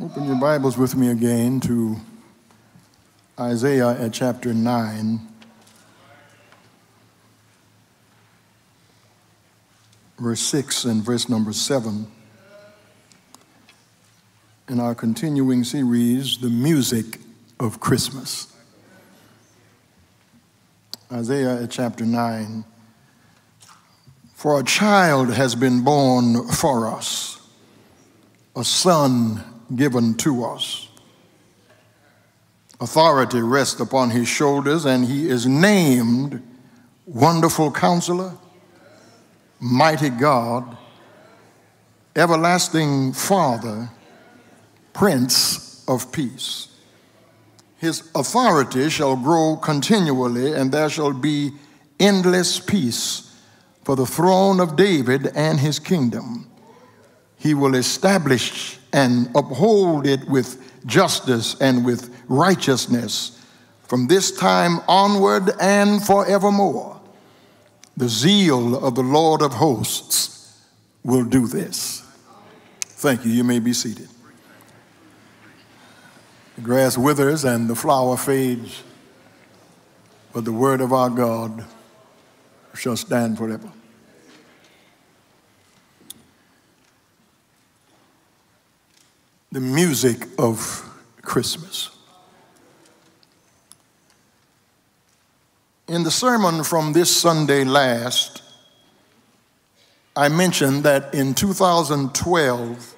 Open your Bibles with me again to Isaiah at chapter 9. Verse 6 and verse number 7. In our continuing series, The Music of Christmas. Isaiah at chapter 9. For a child has been born for us, a son given to us. Authority rests upon his shoulders, and he is named Wonderful Counselor, Mighty God, Everlasting Father, Prince of Peace. His authority shall grow continually, and there shall be endless peace for the throne of David and his kingdom. He will establish and uphold it with justice and with righteousness from this time onward and forevermore. The zeal of the Lord of hosts will do this. Thank you. You may be seated. The grass withers and the flower fades, but the word of our God shall stand forever. The music of Christmas. In the sermon from this Sunday last, I mentioned that in 2012,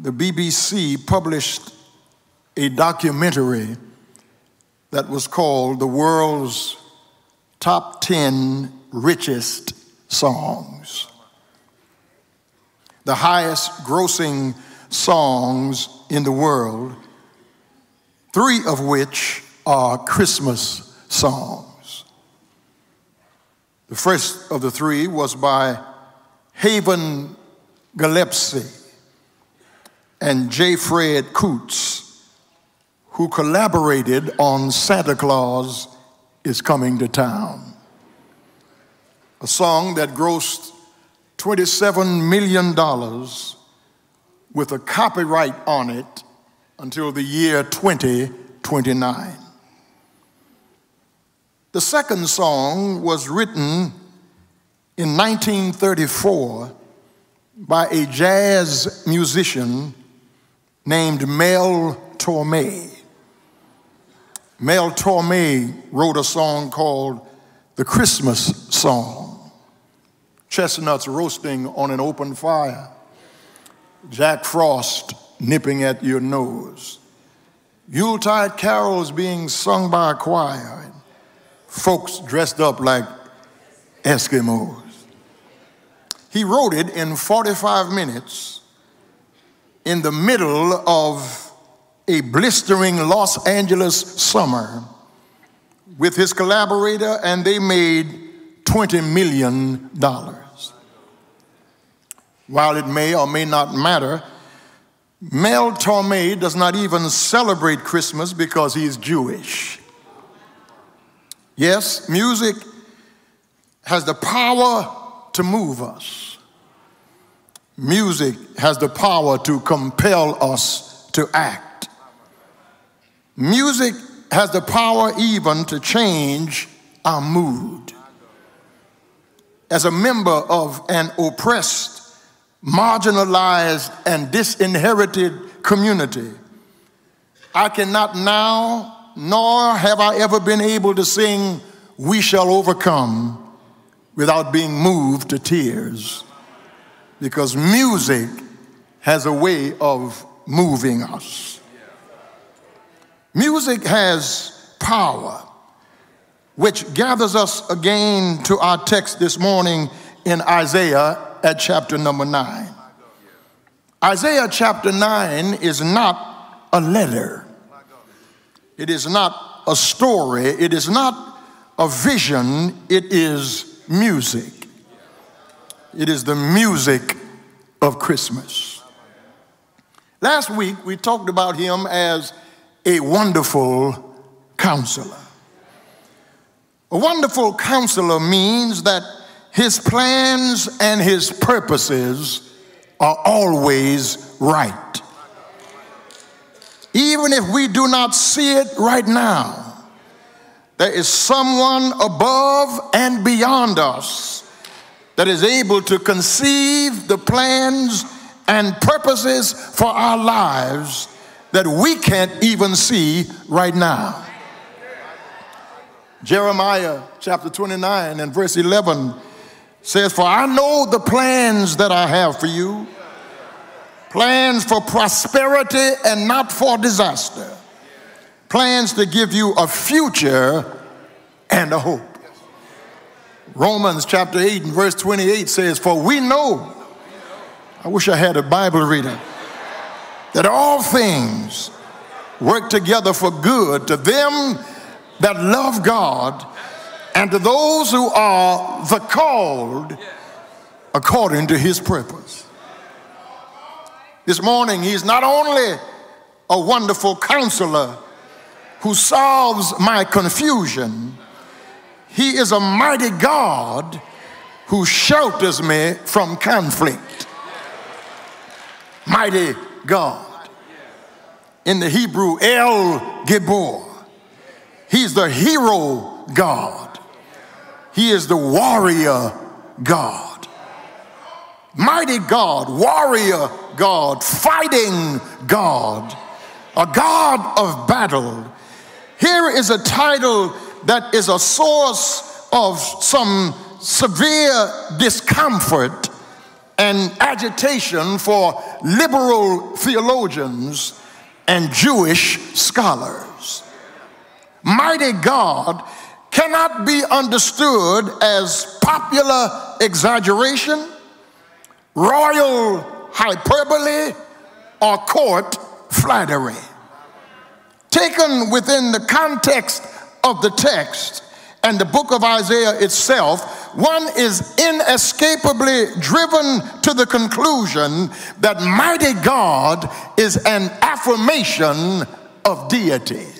the BBC published a documentary that was called The World's Top 10 Richest Songs. The highest grossing songs in the world, three of which are Christmas songs. The first of the three was by Haven Gillespie and J. Fred Coots, who collaborated on Santa Claus is Coming to Town, a song that grossed $27 million with a copyright on it until the year 2029. The second song was written in 1934 by a jazz musician named Mel Torme. Mel Torme wrote a song called The Christmas Song, chestnuts roasting on an open fire Jack Frost nipping at your nose, Yuletide carols being sung by a choir, folks dressed up like Eskimos. He wrote it in 45 minutes in the middle of a blistering Los Angeles summer with his collaborator, and they made $20 million. While it may or may not matter, Mel Torme does not even celebrate Christmas because he is Jewish. Yes, music has the power to move us. Music has the power to compel us to act. Music has the power even to change our mood. As a member of an oppressed marginalized, and disinherited community. I cannot now, nor have I ever been able to sing, We Shall Overcome, without being moved to tears. Because music has a way of moving us. Music has power, which gathers us again to our text this morning in Isaiah at chapter number 9. Isaiah chapter 9 is not a letter, it is not a story, it is not a vision, it is music. It is the music of Christmas. Last week we talked about him as a wonderful counselor. A wonderful counselor means that his plans and his purposes are always right. even if we do not see it right now, there is someone above and beyond us that is able to conceive the plans and purposes for our lives that we can't even see right now. Jeremiah chapter 29 and verse 11 says, For I know the plans that I have for you plans for prosperity and not for disaster, plans to give you a future and a hope. Romans chapter 8 and verse 28 says, For we know, I wish I had a Bible reader, that all things work together for good to them that love God and to those who are the called according to his purpose. This morning, he's not only a wonderful counselor who solves my confusion, he is a mighty God who shelters me from conflict. Mighty God. In the Hebrew, El Gibor. He's the hero God. He is the warrior God. Mighty God, warrior God, fighting God, a God of battle. Here is a title that is a source of some severe discomfort and agitation for liberal theologians and Jewish scholars mighty God cannot be understood as popular exaggeration, royal hyperbole, or court flattery. Taken within the context of the text and the book of Isaiah itself, one is inescapably driven to the conclusion that mighty God is an affirmation of deity.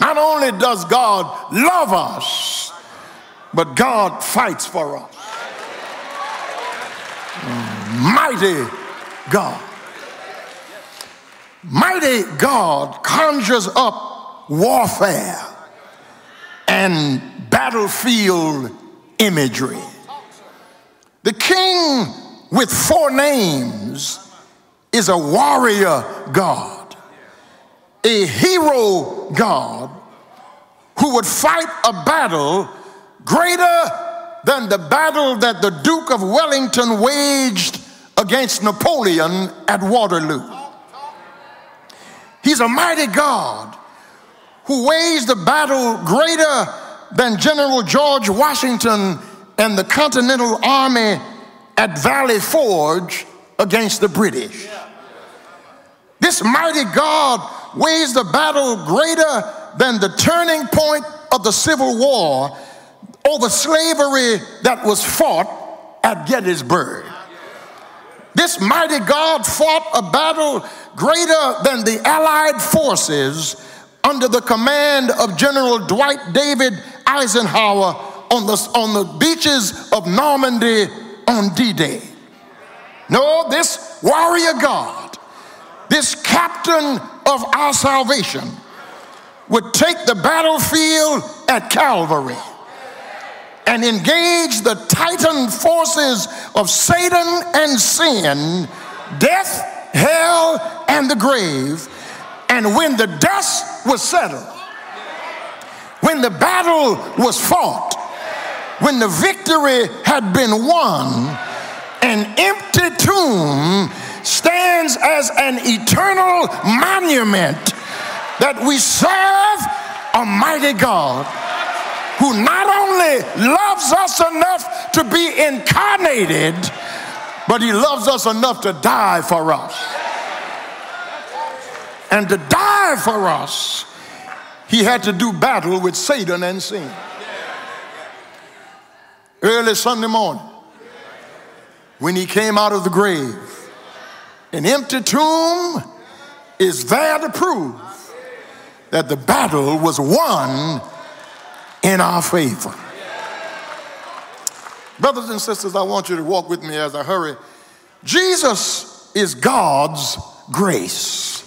Not only does God love us, but God fights for us. Mighty God. Mighty God conjures up warfare and battlefield imagery. The king with four names is a warrior God a hero God who would fight a battle greater than the battle that the Duke of Wellington waged against Napoleon at Waterloo. He's a mighty God who waged a battle greater than General George Washington and the Continental Army at Valley Forge against the British. This mighty God waged a battle greater than the turning point of the Civil War over slavery that was fought at Gettysburg. This mighty God fought a battle greater than the Allied forces under the command of General Dwight David Eisenhower on the, on the beaches of Normandy on D Day. No, this warrior God, this captain of our salvation would take the battlefield at Calvary and engage the titan forces of Satan and sin, death, hell, and the grave. And when the dust was settled, when the battle was fought, when the victory had been won, an empty tomb stands as an eternal monument that we serve a mighty God who not only loves us enough to be incarnated, but he loves us enough to die for us. And to die for us, he had to do battle with Satan and sin. Early Sunday morning, when he came out of the grave, an empty tomb is there to prove that the battle was won in our favor. Brothers and sisters, I want you to walk with me as I hurry. Jesus is God's grace.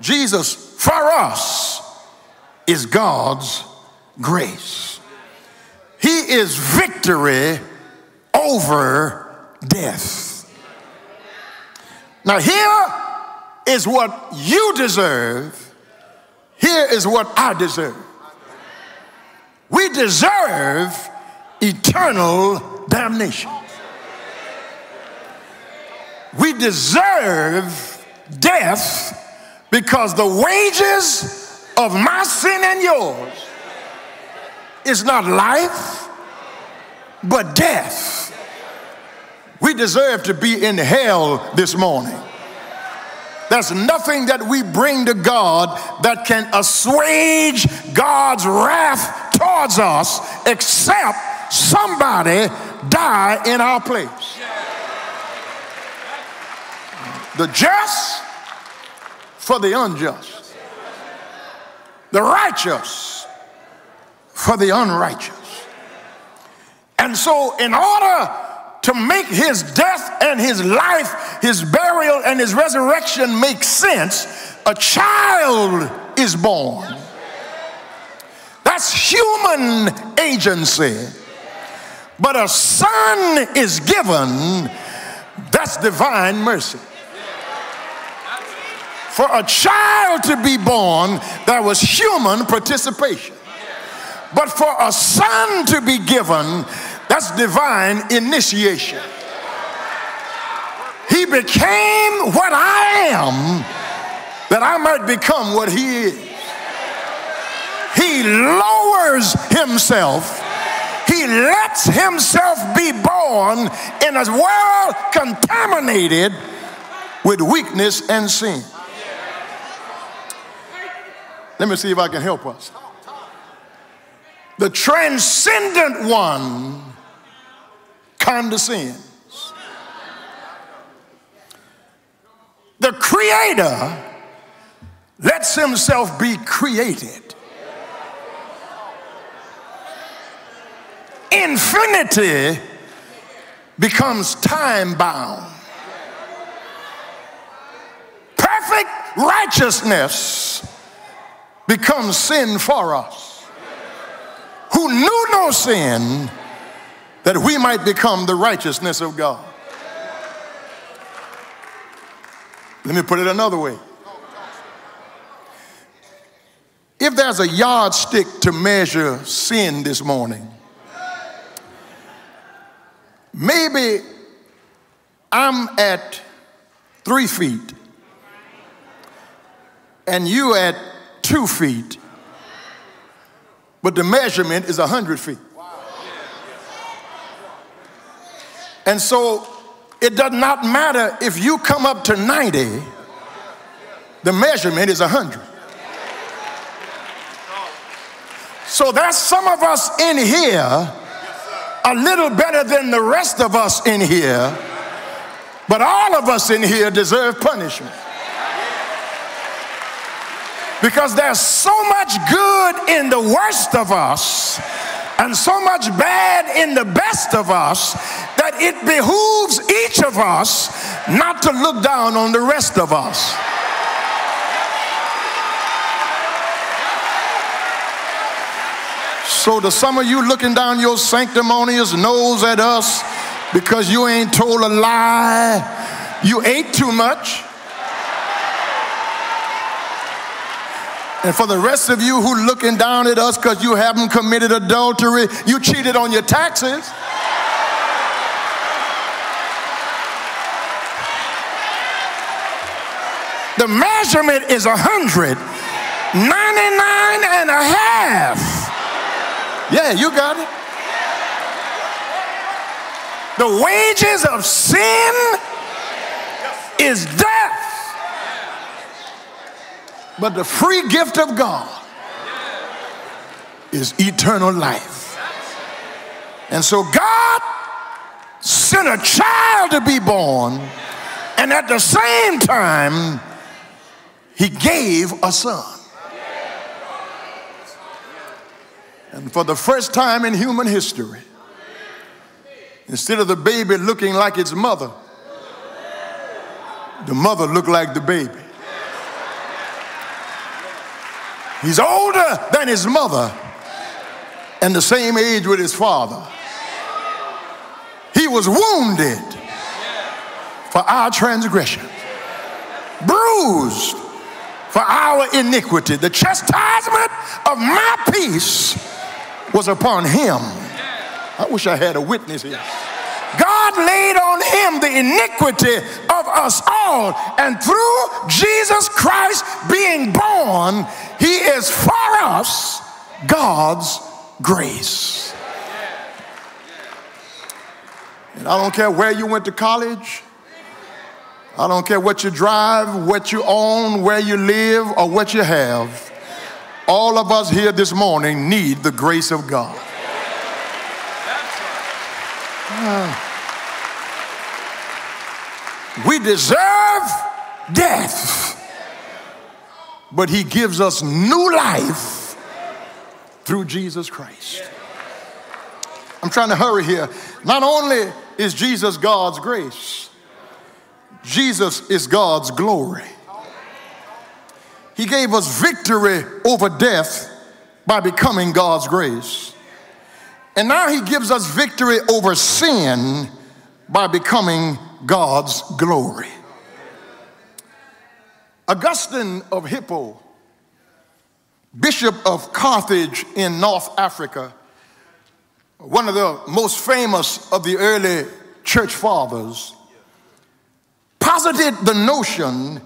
Jesus for us is God's grace. He is victory over death. Now, here is what you deserve. Here is what I deserve. We deserve eternal damnation. We deserve death because the wages of my sin and yours is not life, but death. We deserve to be in hell this morning. There's nothing that we bring to God that can assuage God's wrath towards us except somebody die in our place. The just for the unjust, the righteous for the unrighteous. And so, in order to make his death and his life, his burial and his resurrection make sense, a child is born. That's human agency. But a son is given, that's divine mercy. For a child to be born, there was human participation. But for a son to be given, that's divine initiation. He became what I am that I might become what he is. He lowers himself. He lets himself be born in a world contaminated with weakness and sin. Let me see if I can help us. The transcendent one condescends. The creator lets himself be created. Infinity becomes time bound. Perfect righteousness becomes sin for us. Who knew no sin that we might become the righteousness of God. Let me put it another way. If there's a yardstick to measure sin this morning, maybe I'm at three feet and you at two feet, but the measurement is a hundred feet. And so it does not matter if you come up to 90, the measurement is 100. So there's some of us in here a little better than the rest of us in here, but all of us in here deserve punishment. Because there's so much good in the worst of us and so much bad in the best of us it behooves each of us not to look down on the rest of us. So, to some of you looking down your sanctimonious nose at us because you ain't told a lie, you ate too much. And for the rest of you who looking down at us because you haven't committed adultery, you cheated on your taxes. The measurement is a hundred, 99 and a half. Yeah, you got it. The wages of sin is death. But the free gift of God is eternal life. And so God sent a child to be born, and at the same time, he gave a son. And for the first time in human history, instead of the baby looking like its mother, the mother looked like the baby. He's older than his mother and the same age with his father. He was wounded for our transgression, bruised for our iniquity. The chastisement of my peace was upon him. I wish I had a witness here. God laid on him the iniquity of us all. And through Jesus Christ being born, he is for us God's grace. And I don't care where you went to college. I don't care what you drive, what you own, where you live, or what you have. All of us here this morning need the grace of God. Ah. we deserve death, but He gives us new life through Jesus Christ. I'm trying to hurry here. Not only is Jesus God's grace, Jesus is God's glory. He gave us victory over death by becoming God's grace. And now he gives us victory over sin by becoming God's glory. Augustine of Hippo, Bishop of Carthage in North Africa, one of the most famous of the early church fathers, posited the notion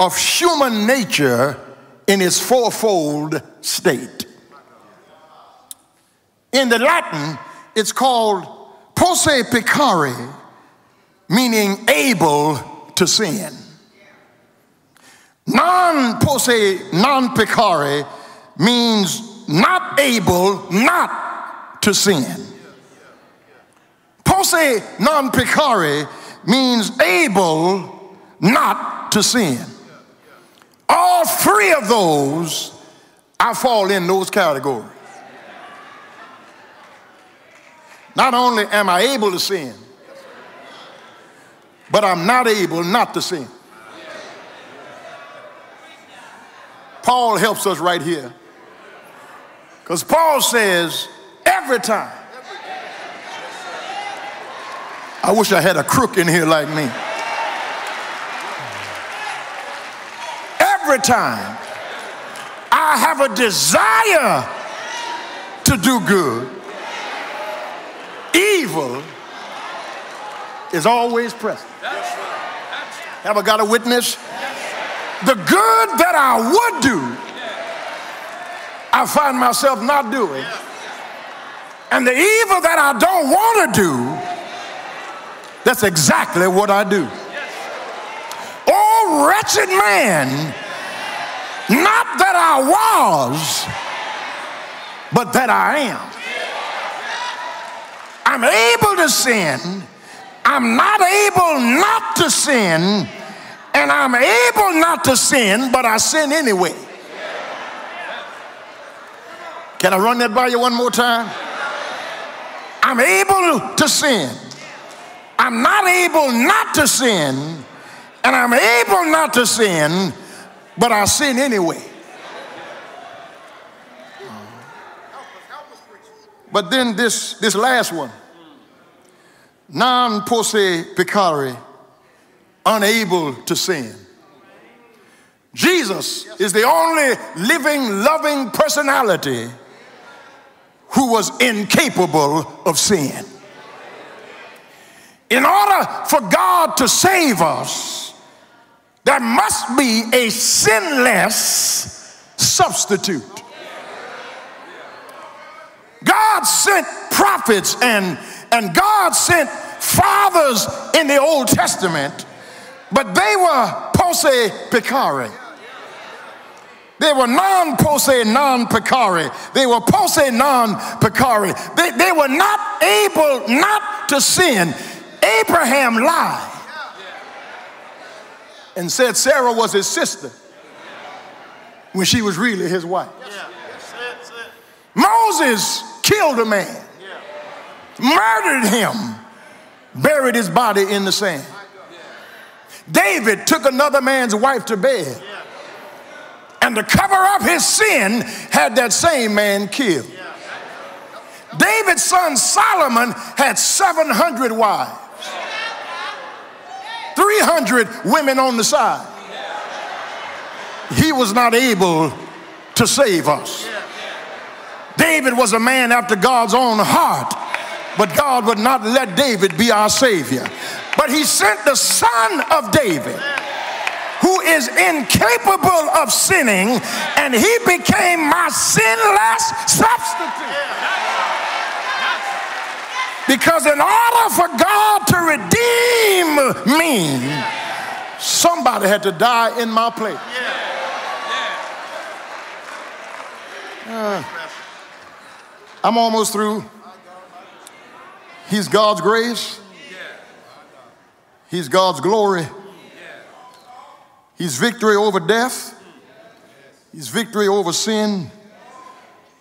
of human nature in its fourfold state. In the Latin, it's called posse peccare, meaning able to sin. Non posse, non peccare means not able not to sin. Posse non peccare means able not to sin. All three of those, I fall in those categories. Not only am I able to sin, but I'm not able not to sin. Paul helps us right here. Because Paul says, every time. I wish I had a crook in here like me. Every time I have a desire to do good, evil is always present. Have I got a witness? The good that I would do, I find myself not doing. And the evil that I don't want to do, that's exactly what I do. Oh, wretched man, not that I was, but that I am. I'm able to sin. I'm not able not to sin. And I'm able not to sin, but I sin anyway. Can I run that by you one more time? I'm able to sin. I'm not able not to sin, and I'm able not to sin, but I sin anyway. But then this, this last one, non posse peccare, unable to sin. Jesus is the only living, loving personality who was incapable of sin. In order for God to save us, there must be a sinless substitute. God sent prophets and, and God sent fathers in the Old Testament, but they were posse peccare. They were non posse, non peccare. They were posse, non peccare. They, they were not able not to sin. Abraham lied and said Sarah was his sister when she was really his wife. Moses killed a man, murdered him, buried his body in the sand. David took another man's wife to bed And to cover up his sin, had that same man killed. David's son Solomon had 700 wives, 300 women on the side. He was not able to save us. David was a man after God's own heart, but God would not let David be our Savior. But He sent the Son of David, who is incapable of sinning, and He became my sinless substitute. Because in order for God to redeem me, somebody had to die in my place. Uh, I'm almost through. He's God's grace. He's God's glory. He's victory over death. He's victory over sin.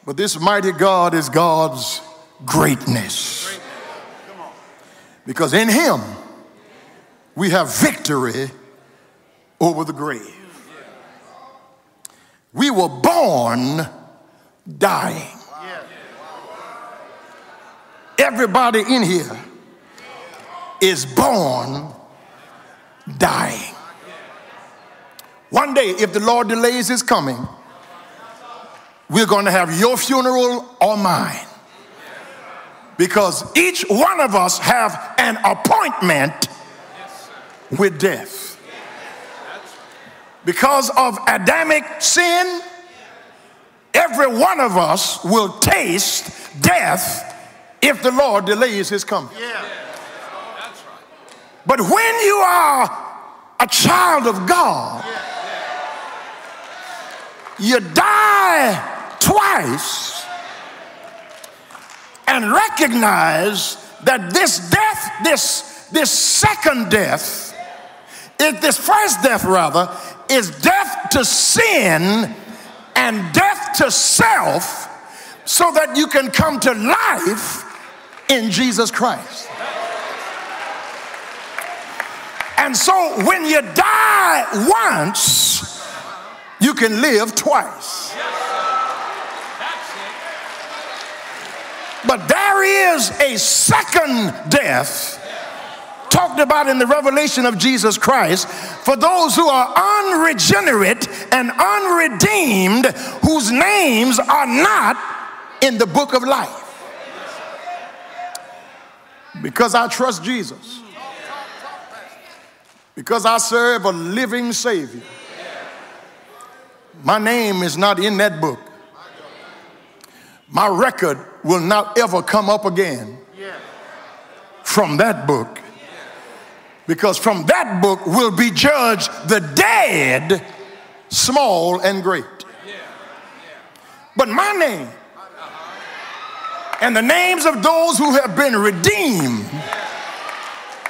But this mighty God is God's greatness. Because in Him, we have victory over the grave. We were born dying. Everybody in here is born dying. One day, if the Lord delays his coming, we're going to have your funeral or mine. Because each one of us have an appointment with death. Because of Adamic sin, every one of us will taste death if the Lord delays his coming. Yeah. But when you are a child of God, you die twice and recognize that this death, this, this second death, is this first death rather, is death to sin and death to self so that you can come to life in Jesus Christ. And so when you die once, you can live twice. But there is a second death talked about in the revelation of Jesus Christ for those who are unregenerate and unredeemed, whose names are not in the book of life. Because I trust Jesus. Because I serve a living Savior. My name is not in that book. My record will not ever come up again from that book because from that book will be judged the dead, small and great. But my name and the names of those who have been redeemed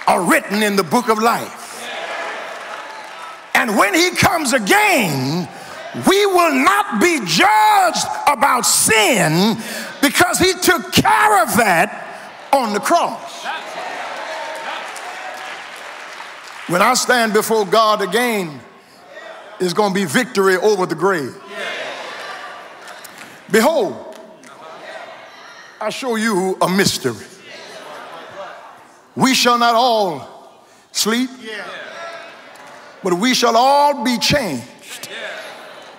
are written in the book of life. And when he comes again, we will not be judged about sin because he took care of that on the cross. When I stand before God again, it's going to be victory over the grave. Behold, I show you a mystery. We shall not all sleep, but we shall all be changed.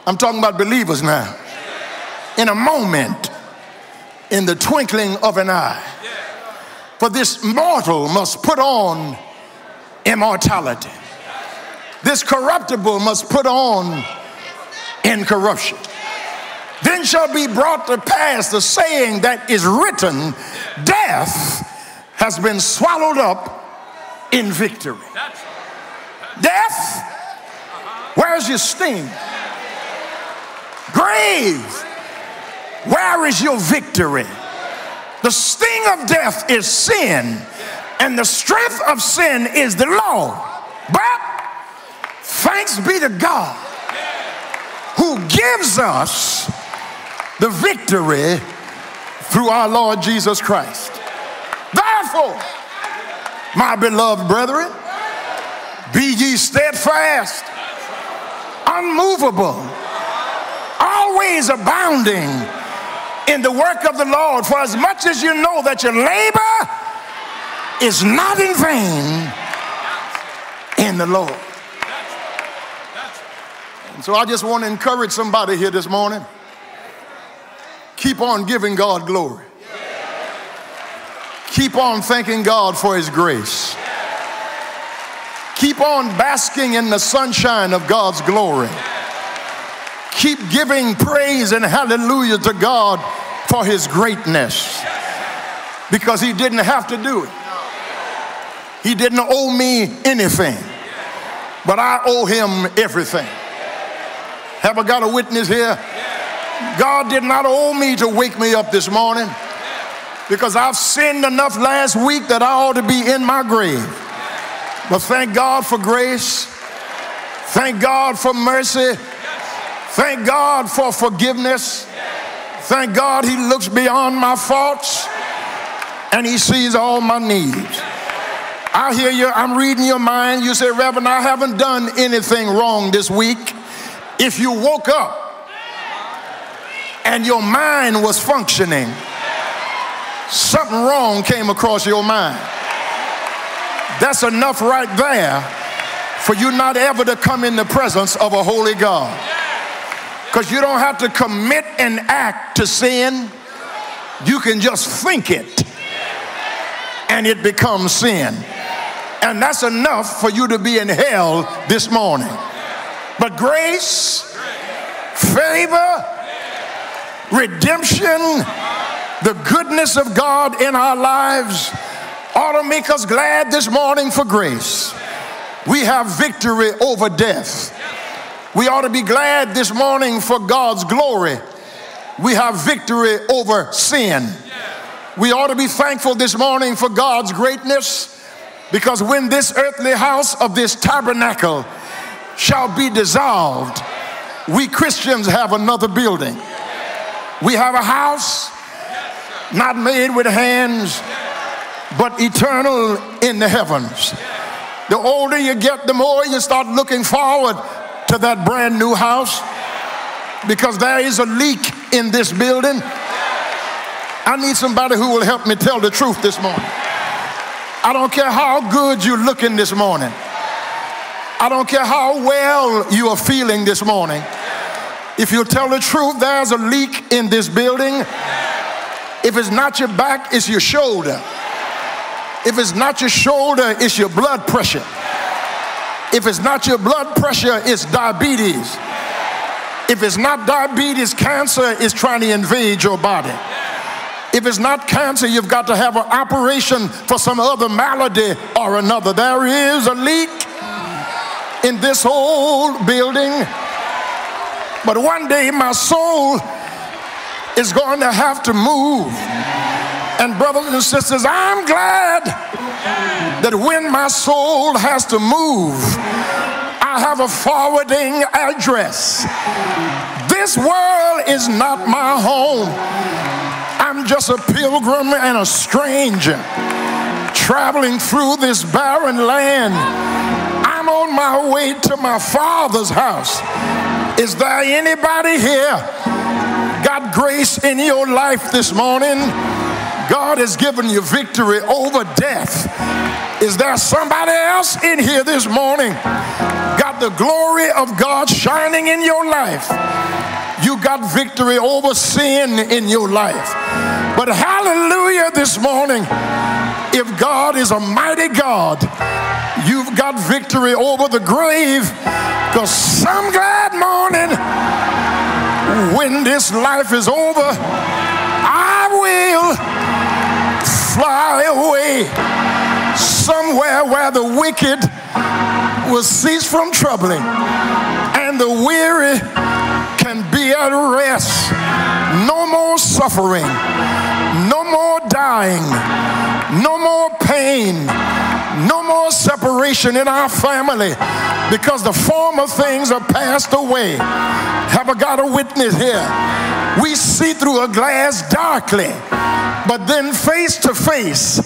I'm talking about believers now. In a moment, in the twinkling of an eye. For this mortal must put on immortality. This corruptible must put on incorruption. Then shall be brought to pass the saying that is written death has been swallowed up in victory. Death, where's your sting? Grave, where is your victory? The sting of death is sin and the strength of sin is the law. But thanks be to God who gives us the victory through our Lord Jesus Christ. Therefore, my beloved brethren, be ye steadfast, unmovable, always abounding in the work of the Lord, for as much as you know that your labor is not in vain in the Lord. And so I just want to encourage somebody here this morning. Keep on giving God glory. Keep on thanking God for His grace. Keep on basking in the sunshine of God's glory. Keep giving praise and hallelujah to God for His greatness because He didn't have to do it. He didn't owe me anything, but I owe Him everything. Have I got a witness here? God did not owe me to wake me up this morning because I've sinned enough last week that I ought to be in my grave. But thank God for grace. Thank God for mercy. Thank God for forgiveness. Thank God He looks beyond my faults and He sees all my needs. I hear you, I'm reading your mind. You say, Reverend, I haven't done anything wrong this week. If you woke up and your mind was functioning, something wrong came across your mind. That's enough right there for you not ever to come in the presence of a holy God. Because you don't have to commit an act to sin, you can just think it and it becomes sin. And that's enough for you to be in hell this morning. But grace, favor, redemption, the goodness of God in our lives ought to make us glad this morning for grace. We have victory over death. We ought to be glad this morning for God's glory. We have victory over sin. We ought to be thankful this morning for God's greatness because when this earthly house of this tabernacle shall be dissolved, we Christians have another building. We have a house not made with hands, but eternal in the heavens. The older you get, the more you start looking forward to that brand new house because there is a leak in this building. I need somebody who will help me tell the truth this morning. I don't care how good you're looking this morning. I don't care how well you are feeling this morning. If you tell the truth, there's a leak in this building. If it's not your back, it's your shoulder. If it's not your shoulder, it's your blood pressure. If it's not your blood pressure, it's diabetes. If it's not diabetes, cancer is trying to invade your body. If it's not cancer, you've got to have an operation for some other malady or another. There is a leak in this whole building. But one day my soul is going to have to move. And, brothers and sisters, I'm glad that when my soul has to move, I have a forwarding address. This world is not my home. I'm just a pilgrim and a stranger traveling through this barren land. I'm on my way to my father's house. Is there anybody here got grace in your life this morning? God has given you victory over death. Is there somebody else in here this morning? Got the glory of God shining in your life. You got victory over sin in your life. But hallelujah this morning. If God is a mighty God, you've got victory over the grave. Because some glad morning, when this life is over, I will fly away somewhere where the wicked will cease from troubling and the weary can be at rest. No more suffering, no more dying, no more pain, no more separation in our family because the former things are passed away. Have I got a witness here? We see through a glass darkly but then face to face,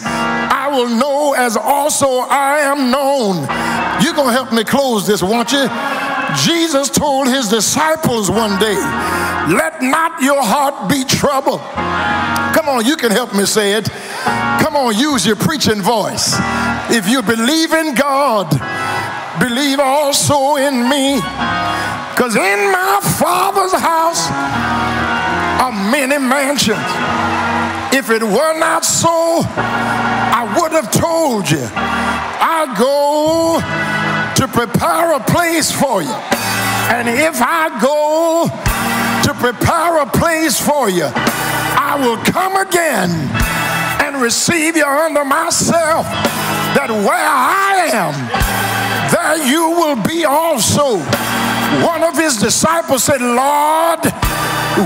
I will know as also I am known. You're going to help me close this, won't you? Jesus told his disciples one day, Let not your heart be troubled. Come on, you can help me say it. Come on, use your preaching voice. If you believe in God, believe also in me. Because in my Father's house are many mansions. If it were not so, I would have told you. I go to prepare a place for you. And if I go to prepare a place for you, I will come again and receive you under myself, that where I am, there you will be also. One of his disciples said, Lord,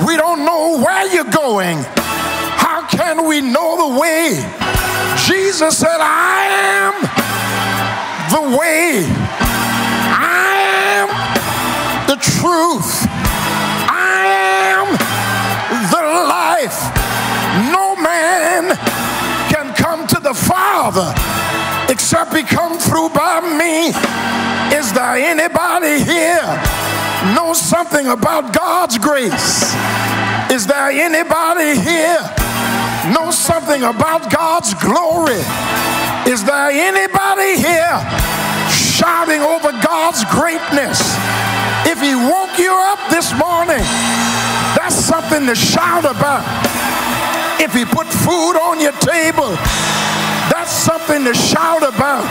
we don't know where you're going. Can we know the way? Jesus said, I am the way. I am the truth. I am the life. No man can come to the Father except he come through by me. Is there anybody here know something about God's grace? Is there anybody here know something about God's glory? Is there anybody here shouting over God's greatness? If he woke you up this morning, that's something to shout about. If he put food on your table, that's something to shout about.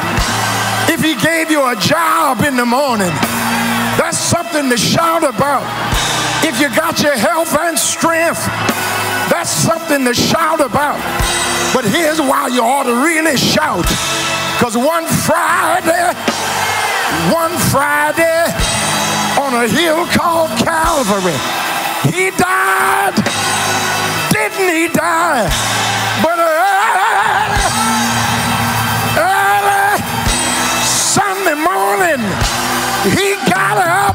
If he gave you a job in the morning, that's something to shout about. If you got your health and strength, that's something to shout about. But here's why you ought to really shout. Because one Friday, one Friday on a hill called Calvary, he died. Didn't he die? But early, early Sunday morning, he got up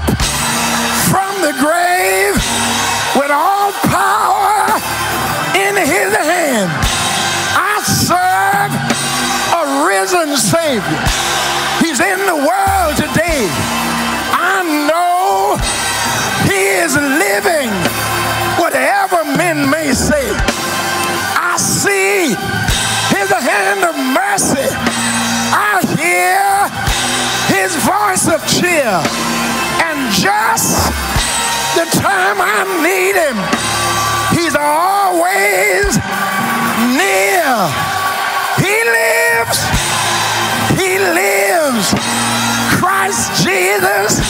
voice of cheer. And just the time I need him, he's always near. He lives. He lives. Christ Jesus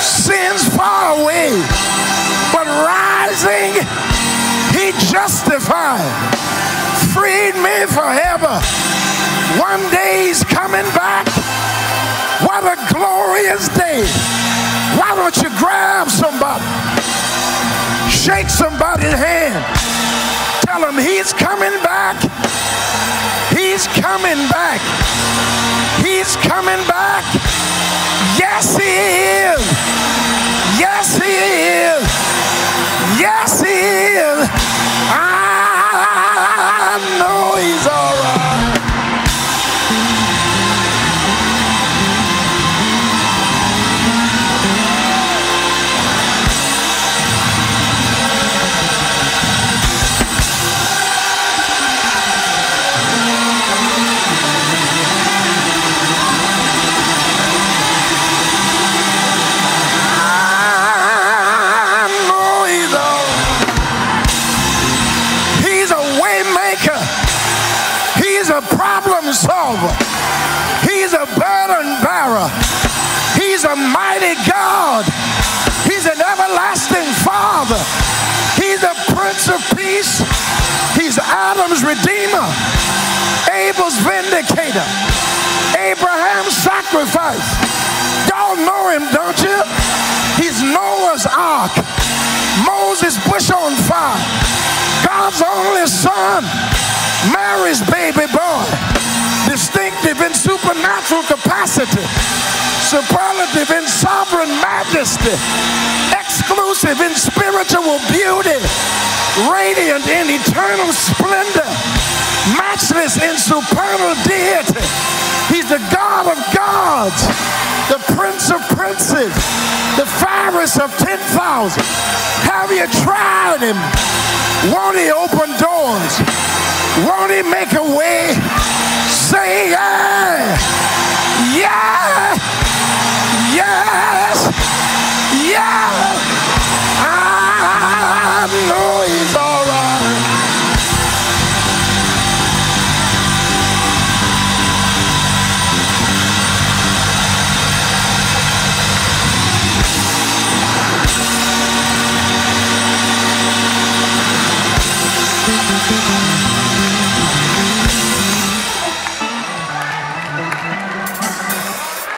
sins far away. But rising, he justified, freed me forever. One day he's coming back. What a glorious day. Why don't you grab somebody? Shake somebody's hand. Tell him he's coming back. He's coming back. He's coming back. Redeemer, Abel's Vindicator, Abraham's sacrifice. Y'all know him, don't you? He's Noah's Ark, Moses' bush on fire, God's only son, Mary's baby boy, distinctive in supernatural capacity, superlative in sovereign majesty, exclusive in spiritual beauty, radiant in eternal splendor, matchless in supernal deity. He's the God of gods, the Prince of princes, the fairest of 10,000. Have you tried him? Won't he open doors? Won't he make a way? Say yeah. Yeah. Yes. Yeah. I know he's